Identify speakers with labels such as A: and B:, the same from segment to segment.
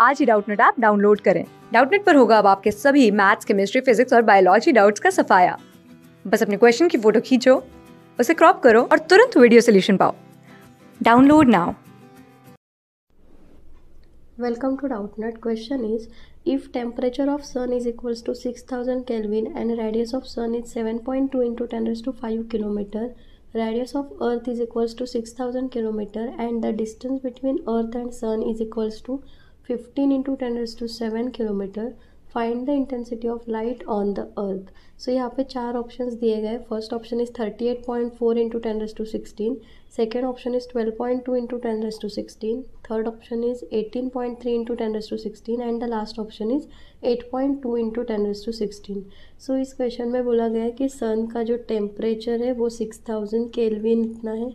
A: आज ही Doubtnut app download करें डाउटनेट पर होगा अब आपके सभी मैथ्स केमिस्ट्री फिजिक्स और बायोलॉजी डाउट्स का सफाया बस अपने क्वेश्चन की फ़ोटो खींचो उसे क्रॉप करो और तुरंत वीडियो सोल्यूशन पाओ download now
B: Welcome to Doubtnut. Question is if temperature of sun is equals to 6000 Kelvin and radius of sun is 7.2 into 10 raised to 5 kilometer, radius of earth is equals to 6000 kilometer and the distance between earth and sun is equals to 15 into 10 raised to 7 kilometer. Find the intensity of light on the earth so यहाँ पे चार options दिए गए. First option is thirty eight point four into ten raise to sixteen second option is twelve point two into ten raise to sixteen third option is eighteen point three into ten raise to sixteen and the last option is eight point two into ten raise to sixteen so इस question में बोला गया है कि सन का जो temperature है वो सिक्स थाउज़ेंड केल्विन इतना है.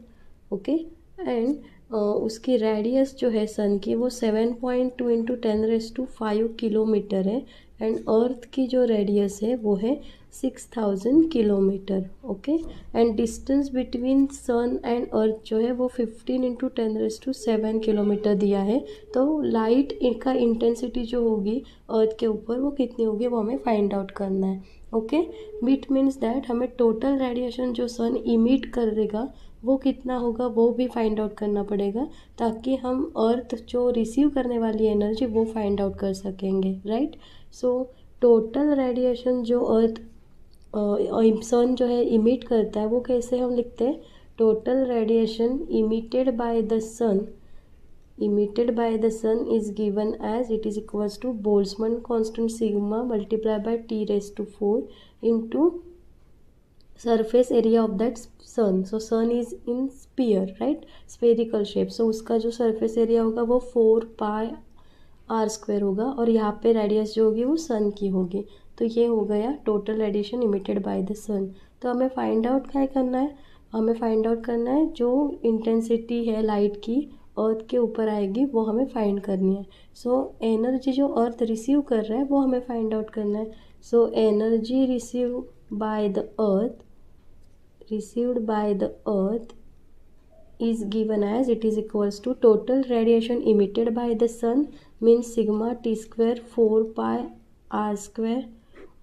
B: ओके एंड उसकी रेडियस जो है सन की वो seven point two into ten raise to five kilometre है। एंड अर्थ की जो रेडियस है वो है six thousand kilometre, okay? And distance between sun and earth जो है वो fifteen into ten raise to seven kilometre दिया है। तो लाइट का इंटेंसिटी जो होगी अर्थ के ऊपर वो कितनी होगी वो हमें फाइंड आउट करना है, ओके? बिट मीन्स दैट हमें टोटल रेडिएशन जो सन इमिट कर देगा वो कितना होगा वो भी फाइंड आउट करना पड़ेगा, ताकि हम अर्थ जो रिसीव करने वाली एनर्जी वो फाइंड आउट कर सकेंगे राइट सो टोटल रेडिएशन जो अर्थ सन जो है इमिट करता है, वो कैसे हम लिखते हैं? Total radiation emitted by the sun emitted by the sun is given as it is equals to Boltzmann constant sigma multiply by T raise to four into surface area of that sun. So, sun is in sphere, right? Spherical shape. So, उसका जो surface area होगा वो four pi R square होगा और यहाँ पे radius जो होगी वो सन की होगी। तो ये हो गया total radiation emitted by the sun तो हमें फाइंड आउट क्या करना है? हमें फाइंड आउट करना है जो इंटेंसिटी है लाइट की अर्थ के ऊपर आएगी वो हमें फाइंड करनी है। सो so, एनर्जी जो अर्थ रिसीव कर रहा है वो हमें फाइंड आउट करना है। So energy receive by the earth received by the earth is given as it is equals to total radiation emitted by the sun means sigma t square 4 pi r square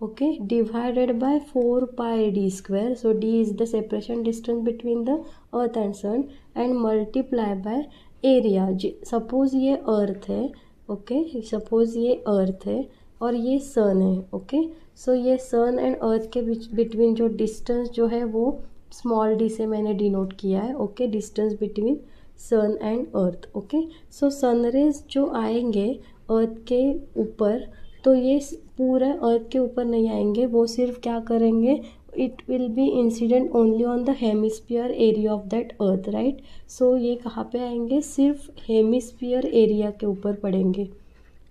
B: okay divided by 4 pi d square so d is the separation distance between the earth and sun and multiply by area suppose ये earth है okay okay? Suppose ये earth है और ये सन है okay so so, ये सन and अर्थ के बीच between जो डिस्टेंस जो है वो स्मॉल डी से मैंने डिनोट किया है okay distance between sun and earth okay so sun rays जो आएँगे अर्थ के ऊपर तो ये पूरा अर्थ के ऊपर नहीं आएँगे, वो सिर्फ़ क्या करेंगे? It will be incident only on the hemisphere area of that earth right so ये कहाँ पे आएँगे? सिर्फ़ हेमिस्फीयर एरिया के ऊपर पड़ेंगे।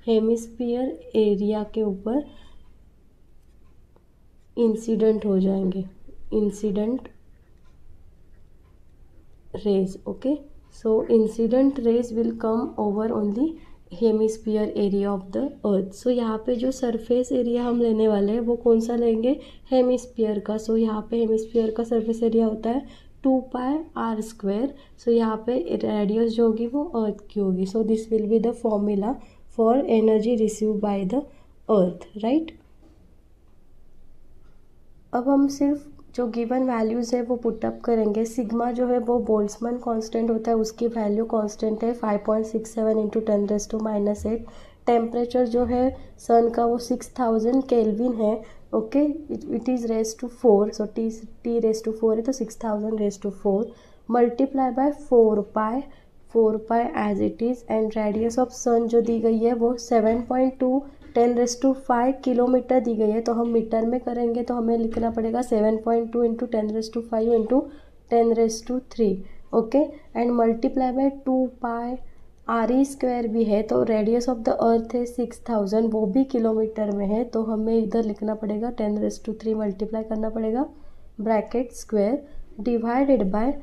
B: हेमिस्फीयर एरिया के ऊपर इंसिडेंट हो जाएँगे। Incident rays okay? So incident rays will come over on the hemisphere area of the earth so यहाँ पे जो सरफेस एरिया हम लेने वाले हैं वो कौन सा लेंगे? हेमिस्फीयर का। सो so, यहाँ पे हेमिस्फीयर का सरफेस एरिया होता है two pi R square so यहाँ पे रेडियस जो होगी वो अर्थ की होगी। So this will be the formula for energy receive by the earth right अब हम सिर्फ़ जो गिवन वैल्यूज़ है, वो पुटअप करेंगे। सिग्मा जो है, वो बोल्समन कांस्टेंट होता है, उसकी वैल्यू कांस्टेंट है five point six seven into ten raise to minus eight temperature जो है सन का वो सिक्स थाउज़ेंड केल्विन है okay it is raise to four so T T raise to four है तो six thousand raise to four multiply by four pi four pi as it is and radius of sun जो दी गई है, वो seven point two ten raise to five kilometre दी गई है तो हम मीटर में करेंगे तो हमें लिखना पड़ेगा seven point two into ten raise to five into ten raise to three, okay? And multiply by two pi R E square भी है तो रेडियस ऑफ़ द अर्थ है सिक्स थाउज़ेंड, वो भी किलोमीटर में है तो हमें इधर लिखना पड़ेगा ten raise to three multiply करना पड़ेगा, bracket square divided by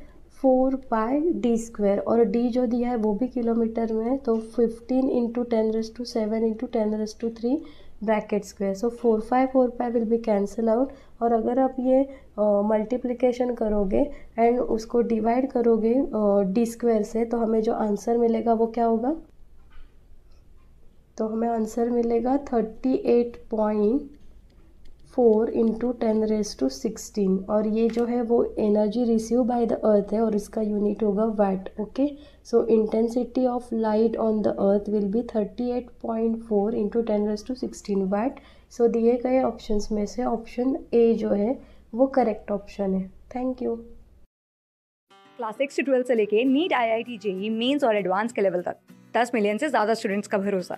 B: four pi D square और डी जो दिया है वो भी किलोमीटर में है तो fifteen into ten raise to seven into ten raise to three bracket square so four five four five will be cancel out और अगर आप ये मल्टीप्लिकेशन uh, करोगे एंड उसको डिवाइड करोगे डी uh, स्क्वायर से तो हमें जो आंसर मिलेगा वो क्या होगा? तो हमें आंसर मिलेगा thirty eight point four into ten raise to sixteen. और ये जो है वो energy receive by the earth है और इसका यूनिट होगा watt okay so intensity of light on the earth will be thirty eight point four into ten raise to sixteen watt so दिए गए ऑप्शंस में से ऑप्शन ए जो है वो करेक्ट ऑप्शन है। थैंक यू
A: क्लास सिक्स से twelfth से लेके NEET I I T JEE mains और एडवांस के लेवल तक। दस मिलियन से ज़्यादा स्टूडेंट्स का भरोसा।